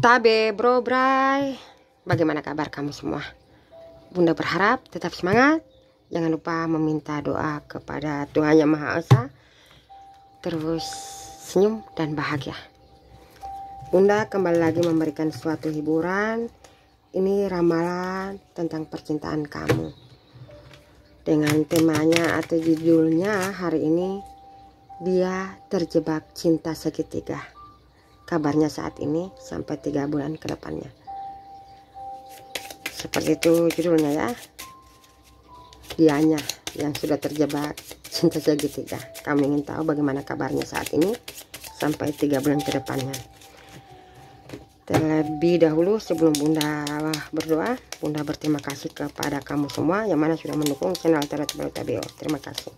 Tabe bro bray. Bagaimana kabar kamu semua? Bunda berharap tetap semangat. Jangan lupa meminta doa kepada Tuhan Yang Maha Esa. Terus senyum dan bahagia. Bunda kembali lagi memberikan suatu hiburan. Ini ramalan tentang percintaan kamu. Dengan temanya atau judulnya hari ini Dia terjebak cinta segitiga kabarnya saat ini sampai tiga bulan ke depannya. Seperti itu judulnya ya. Dianya yang sudah terjebak cinta segitiga kamu ingin tahu bagaimana kabarnya saat ini sampai tiga bulan ke depannya. Terlebih dahulu sebelum bunda berdoa bunda berterima kasih kepada kamu semua yang mana sudah mendukung channel TBO terima kasih.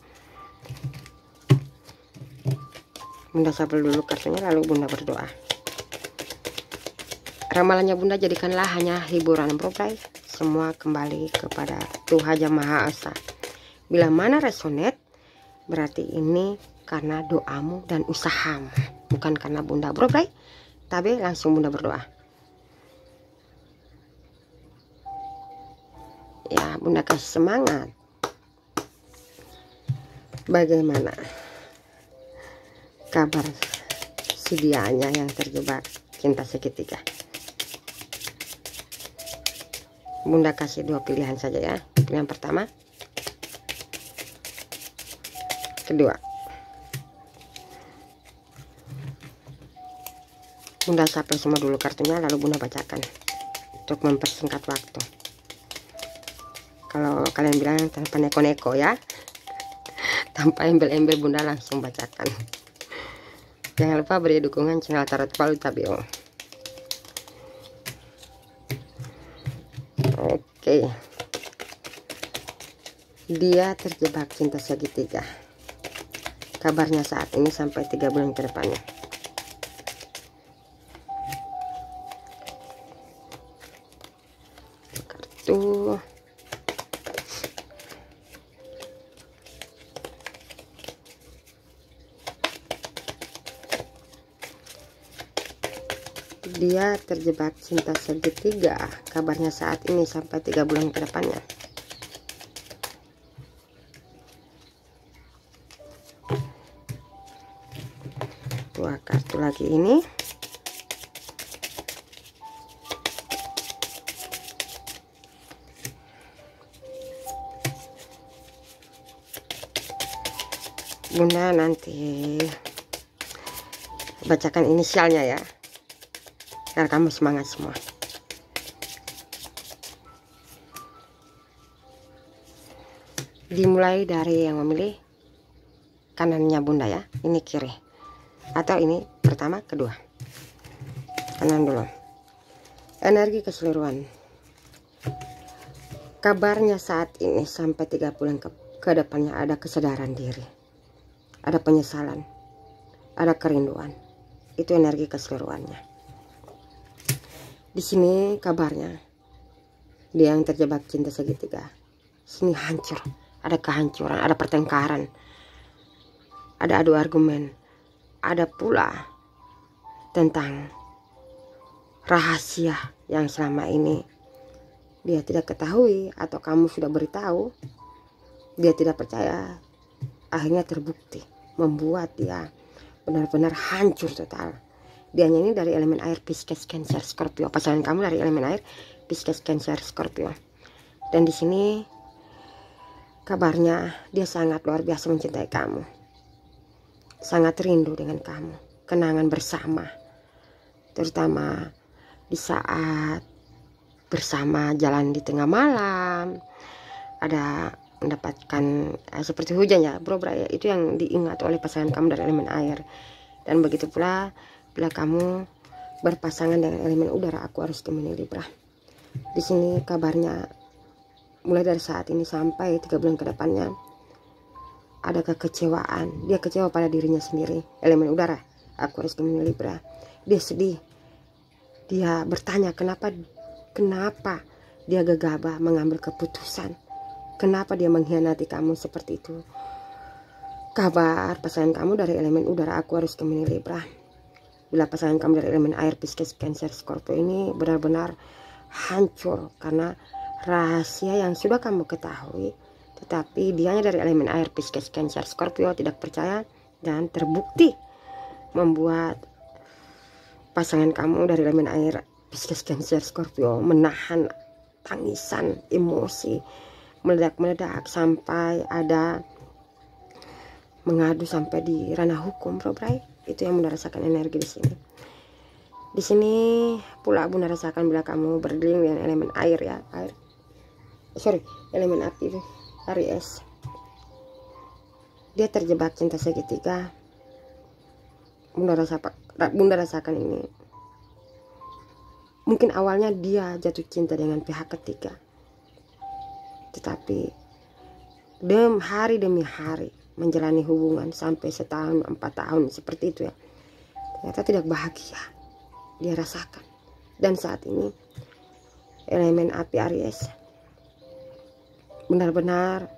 Bunda sabel dulu kartunya lalu bunda berdoa Ramalannya bunda jadikanlah hanya hiburan bro guys Semua kembali kepada Tuhan Yang Maha Esa Bila mana resonate Berarti ini karena doamu dan usahamu Bukan karena bunda bro guys Tapi langsung bunda berdoa. Ya bunda kasih semangat. Bagaimana kabar si dianya yang terjebak cinta segitiga bunda kasih dua pilihan saja ya. Pilihan pertama. Kedua. Bunda sampai semua dulu kartunya lalu bunda bacakan untuk mempersingkat waktu. Kalau kalian bilang tanpa neko-neko ya. Tanpa embel-embel bunda langsung bacakan. Jangan lupa beri dukungan channel Tarot Palu Tabio. Oke. Dia terjebak cinta segitiga. Kabarnya saat ini sampai tiga bulan ke depannya. Terjebak cinta segitiga kabarnya saat ini sampai tiga bulan ke depannya. Dua kartu lagi ini. Bunda nanti bacakan inisialnya ya biar kamu semangat semua. Dimulai dari yang memilih kanannya bunda ya. Ini kiri. Atau ini pertama kedua. Kanan dulu. Energi keseluruhan. Kabarnya saat ini sampai tiga bulan ke, ke depannya ada kesadaran diri. Ada penyesalan. Ada kerinduan. Itu energi keseluruhannya di sini kabarnya dia yang terjebak cinta segitiga. Sini hancur, ada kehancuran, ada pertengkaran, ada adu argumen, ada pula tentang rahasia yang selama ini dia tidak ketahui atau kamu sudah beritahu dia tidak percaya akhirnya terbukti membuat dia benar-benar hancur total dianya ini dari elemen air Pisces Cancer Scorpio. Pasangan kamu dari elemen air Pisces Cancer Scorpio. Dan di sini kabarnya dia sangat luar biasa mencintai kamu. Sangat rindu dengan kamu. Kenangan bersama. Terutama di saat bersama jalan di tengah malam ada mendapatkan eh, seperti hujan ya bro bro ya itu yang diingat oleh pasangan kamu dari elemen air. Dan begitu pula bila kamu berpasangan dengan elemen udara aku harus temani Libra. Di sini kabarnya mulai dari saat ini sampai tiga bulan ke depannya ada kekecewaan. Dia kecewa pada dirinya sendiri elemen udara. Aku harus temani Libra. Dia sedih. Dia bertanya kenapa kenapa dia gegabah mengambil keputusan? Kenapa dia mengkhianati kamu seperti itu? Kabar pasangan kamu dari elemen udara aku harus temani Libra bila pasangan kamu dari elemen air Pisces Cancer Scorpio ini benar-benar hancur karena rahasia yang sudah kamu ketahui tetapi dianya dari elemen air Pisces Cancer Scorpio tidak percaya dan terbukti membuat pasangan kamu dari elemen air Pisces Cancer Scorpio menahan tangisan emosi meledak-meledak sampai ada mengadu sampai di ranah hukum bro bray itu yang bunda rasakan energi di sini. Di sini pula bunda rasakan bila kamu berdiri dengan elemen air ya. Air. Sorry elemen api. Aries. Dia terjebak cinta segitiga. Bunda rasakan bunda rasakan ini. Mungkin awalnya dia jatuh cinta dengan pihak ketiga. Tetapi dem hari demi hari menjalani hubungan sampai setahun empat tahun seperti itu ya. Ternyata tidak bahagia dia rasakan. Dan saat ini elemen api Aries benar-benar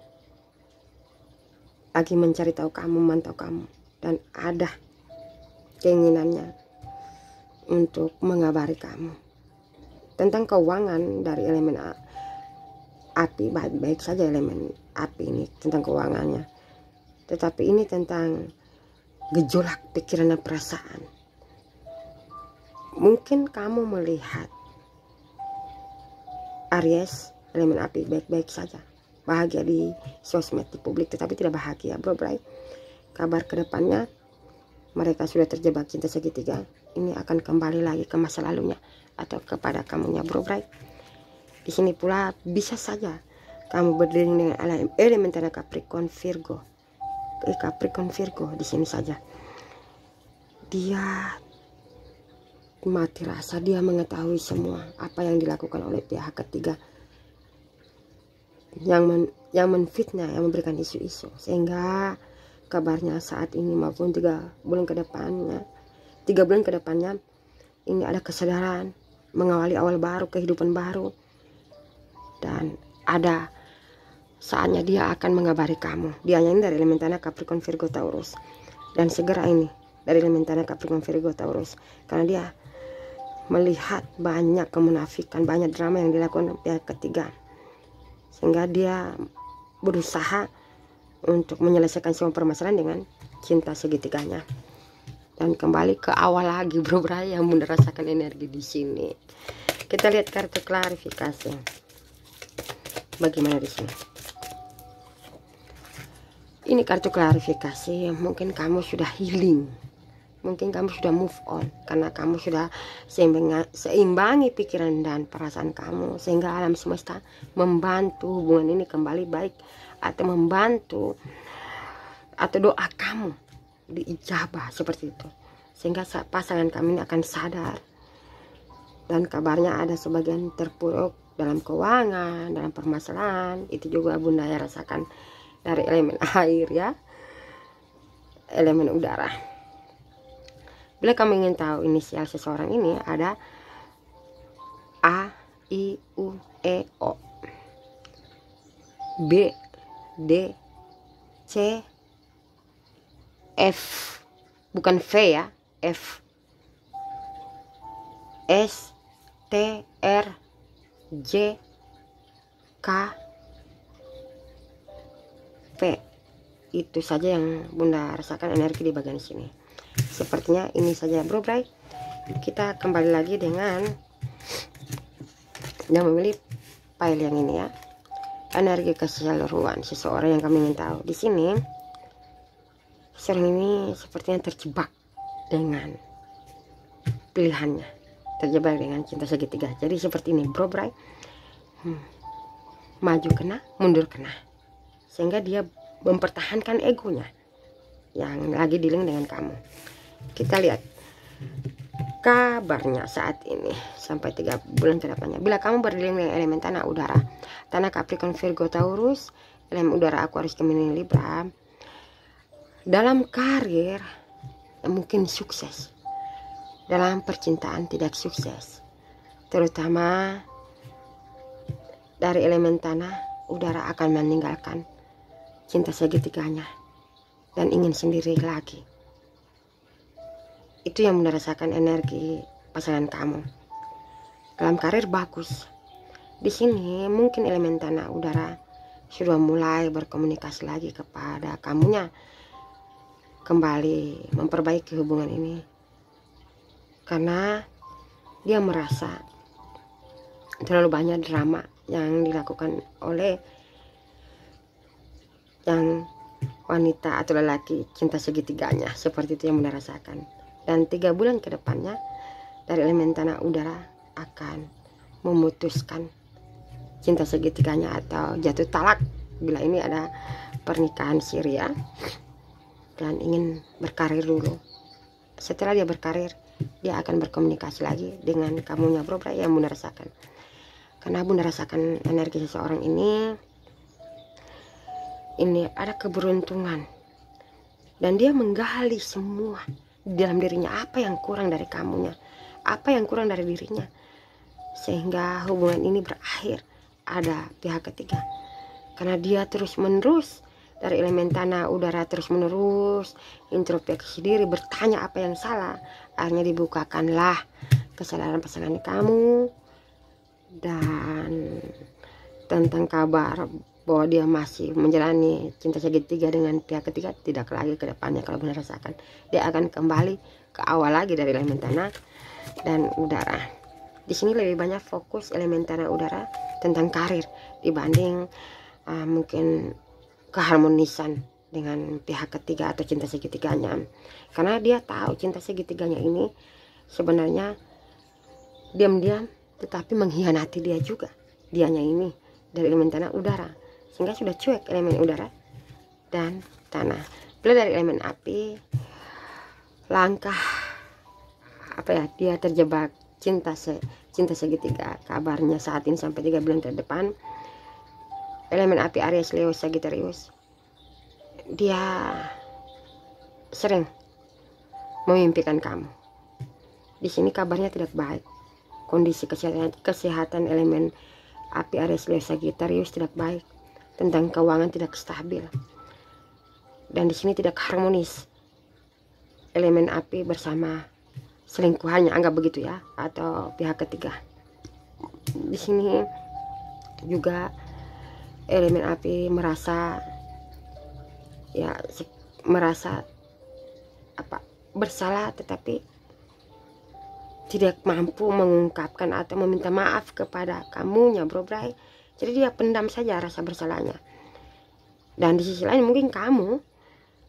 lagi mencari tahu kamu memantau kamu. Dan ada keinginannya untuk mengabari kamu. Tentang keuangan dari elemen api baik-baik saja elemen api ini tentang keuangannya tetapi ini tentang gejolak pikiran dan perasaan. Mungkin kamu melihat Aries elemen api baik-baik saja. Bahagia di sosmed di publik tetapi tidak bahagia bro bro kabar ke depannya mereka sudah terjebak cinta segitiga ini akan kembali lagi ke masa lalunya atau kepada kamunya bro bright di sini pula bisa saja kamu berdiri dengan elemen tanah Capricorn Virgo Capricorn Virgo di sini saja. Dia mati rasa dia mengetahui semua apa yang dilakukan oleh pihak ketiga. Yang men, yang menfitnah yang memberikan isu-isu. Sehingga kabarnya saat ini maupun tiga bulan ke depannya tiga bulan ke depannya ini ada kesadaran mengawali awal baru kehidupan baru. Dan ada saatnya dia akan mengabari kamu. Dia ini dari elemen tanah Capricorn Virgo Taurus. Dan segera ini dari elemen tanah Capricorn Virgo Taurus. Karena dia melihat banyak kemunafikan banyak drama yang dilakukan pihak ketiga. Sehingga dia berusaha untuk menyelesaikan semua permasalahan dengan cinta segitiganya. Dan kembali ke awal lagi bro bro yang bunda rasakan energi di sini. Kita lihat kartu klarifikasi. Bagaimana di sini ini kartu klarifikasi mungkin kamu sudah healing. Mungkin kamu sudah move on karena kamu sudah seimbangi pikiran dan perasaan kamu sehingga alam semesta membantu hubungan ini kembali baik atau membantu atau doa kamu diijabah seperti itu. Sehingga pasangan kami ini akan sadar dan kabarnya ada sebagian terpuruk dalam keuangan dalam permasalahan. Itu juga bunda ya rasakan dari elemen air ya. Elemen udara. Bila kamu ingin tahu inisial seseorang ini ada A I U E O. B D C F. Bukan V ya F. S T R J K P. Itu saja yang bunda rasakan energi di bagian sini. Sepertinya ini saja bro bray. Kita kembali lagi dengan yang memilih file yang ini ya. Energi keseluruhan seseorang yang kami ingin tahu. Di sini seorang ini sepertinya terjebak dengan pilihannya. Terjebak dengan cinta segitiga. Jadi seperti ini bro bray. Hmm. maju kena mundur kena sehingga dia mempertahankan egonya. Yang lagi dealing dengan kamu. Kita lihat kabarnya saat ini. Sampai tiga bulan ke depannya bila kamu berdiri dengan elemen tanah udara. Tanah Capricorn Virgo Taurus. Elemen udara Aquarius Gemini Libra. Dalam karir mungkin sukses. Dalam percintaan tidak sukses. Terutama dari elemen tanah udara akan meninggalkan cinta segitiganya dan ingin sendiri lagi. Itu yang merasakan energi pasangan kamu. Dalam karir bagus. Di sini mungkin elemen tanah udara sudah mulai berkomunikasi lagi kepada kamunya. Kembali memperbaiki hubungan ini. Karena dia merasa terlalu banyak drama yang dilakukan oleh yang wanita atau lelaki cinta segitiganya seperti itu yang Bunda rasakan. Dan tiga bulan ke depannya dari elemen tanah udara akan memutuskan cinta segitiganya atau jatuh talak bila ini ada pernikahan Syria dan ingin berkarir dulu. Setelah dia berkarir dia akan berkomunikasi lagi dengan kamunya bro yang bunda rasakan. Karena bunda rasakan energi seseorang ini ini ada keberuntungan. Dan dia menggali semua di dalam dirinya. Apa yang kurang dari kamunya? Apa yang kurang dari dirinya? Sehingga hubungan ini berakhir. Ada pihak ketiga. Karena dia terus menerus dari elemen tanah udara terus menerus introspeksi diri bertanya apa yang salah akhirnya dibukakanlah kesalahan pasangan kamu. Dan tentang kabar bahwa dia masih menjalani cinta segitiga dengan pihak ketiga tidak lagi ke depannya. Kalau benar rasakan dia akan kembali ke awal lagi dari elemen tanah dan udara. Di sini lebih banyak fokus elemen tanah udara tentang karir dibanding uh, mungkin keharmonisan dengan pihak ketiga atau cinta segitiganya karena dia tahu cinta segitiganya ini sebenarnya diam-diam tetapi mengkhianati dia juga. Dianya ini dari elemen tanah udara sehingga sudah cuek elemen udara dan tanah. Bila dari elemen api. Langkah apa ya dia terjebak cinta se cinta segitiga kabarnya saat ini sampai tiga bulan ke depan. Elemen api Aries Leo Sagittarius dia sering memimpikan kamu. Di sini kabarnya tidak baik. Kondisi kesehatan kesehatan elemen api Aries Leo Sagittarius tidak baik tentang keuangan tidak stabil. Dan di sini tidak harmonis elemen api bersama selingkuhannya. Anggap begitu ya atau pihak ketiga. Di sini juga elemen api merasa ya merasa apa bersalah tetapi tidak mampu mengungkapkan atau meminta maaf kepada kamunya bro bray jadi dia pendam saja rasa bersalahnya. Dan di sisi lain mungkin kamu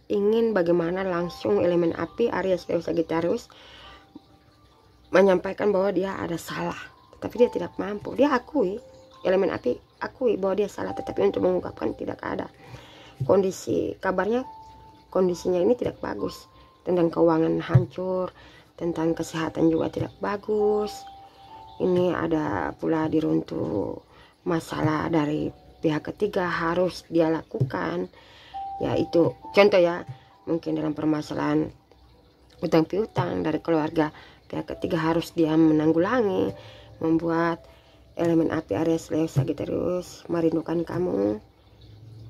ingin bagaimana langsung elemen api Aries Leo Sagittarius menyampaikan bahwa dia ada salah. Tetapi dia tidak mampu. Dia akui elemen api akui bahwa dia salah. Tetapi untuk mengungkapkan tidak ada. Kondisi kabarnya kondisinya ini tidak bagus. Tentang keuangan hancur tentang kesehatan juga tidak bagus. Ini ada pula diruntuh masalah dari pihak ketiga harus dia lakukan. Yaitu contoh ya mungkin dalam permasalahan utang piutang dari keluarga pihak ketiga harus dia menanggulangi membuat elemen api Aries Leo Sagittarius merindukan kamu.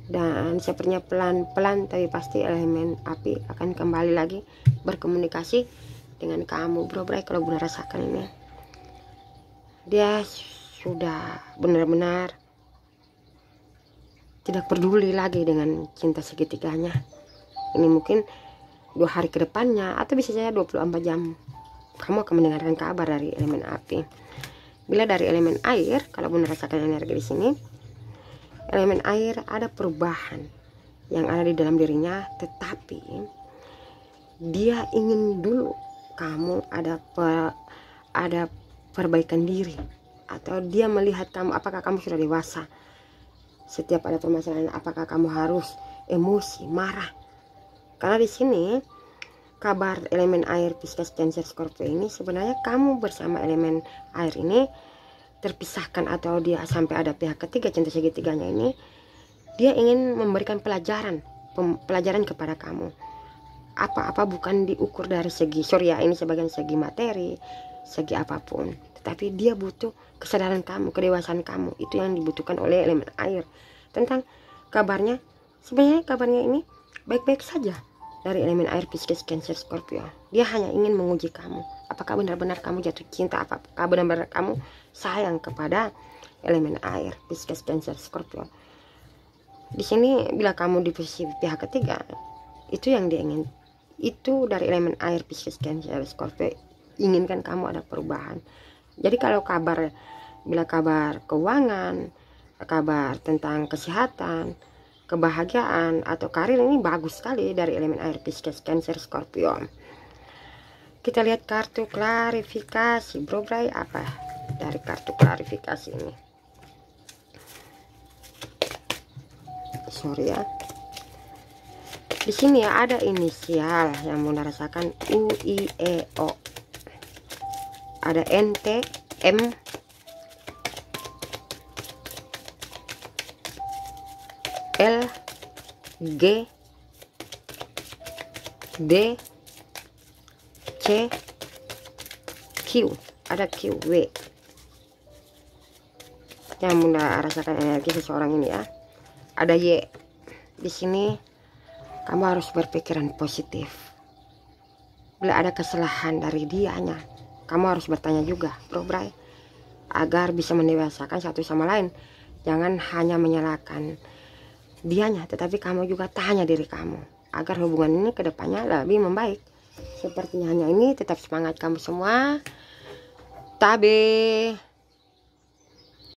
Dan sepertinya pelan-pelan tapi pasti elemen api akan kembali lagi berkomunikasi dengan kamu bro bro kalau benar rasakan ini. Dia sudah benar-benar. Tidak peduli lagi dengan cinta segitiganya ini mungkin dua hari ke depannya atau bisa saja 24 jam. Kamu akan mendengarkan kabar dari elemen api. Bila dari elemen air kalau benar rasakan energi di sini elemen air ada perubahan yang ada di dalam dirinya tetapi dia ingin dulu kamu ada pe, ada perbaikan diri atau dia melihat kamu apakah kamu sudah dewasa? Setiap ada permasalahan apakah kamu harus emosi marah? Karena di sini kabar elemen air Pisces Cancer Scorpio ini sebenarnya kamu bersama elemen air ini terpisahkan atau dia sampai ada pihak ketiga cinta segitiganya ini dia ingin memberikan pelajaran pelajaran kepada kamu. Apa-apa bukan diukur dari segi surya ini sebagian segi materi segi apa pun tetapi dia butuh kesadaran kamu, kedewasaan kamu. Itu yang dibutuhkan oleh elemen air. Tentang kabarnya, sebenarnya kabarnya ini baik-baik saja dari elemen air Pisces Cancer Scorpio. Dia hanya ingin menguji kamu. Apakah benar-benar kamu jatuh cinta? Apakah benar-benar kamu sayang kepada elemen air Pisces Cancer Scorpio? Di sini bila kamu di posisi pihak ketiga itu yang dia ingin. Itu dari elemen air Pisces Cancer Scorpio. Inginkan kamu ada perubahan jadi kalau kabar bila kabar keuangan kabar tentang kesehatan kebahagiaan atau karir ini bagus sekali dari elemen air Pisces Cancer Scorpio. Kita lihat kartu klarifikasi. Bro bray apa dari kartu klarifikasi ini? Sorry ya. Di sini ya ada inisial yang mau rasakan U I E O ada N T M. L G D C Q. Ada Q W. Yang mudah rasakan energi seseorang ini ya. Ada Y. Di sini kamu harus berpikiran positif. Bila ada kesalahan dari dianya kamu harus bertanya juga bro bray agar bisa mendewasakan satu sama lain. Jangan hanya menyalahkan dianya tetapi kamu juga tanya diri kamu agar hubungan ini ke depannya lebih membaik. Sepertinya hanya ini tetap semangat kamu semua. Tabe